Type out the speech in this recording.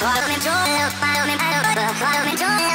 Follow me to follow me, follow me, follow me to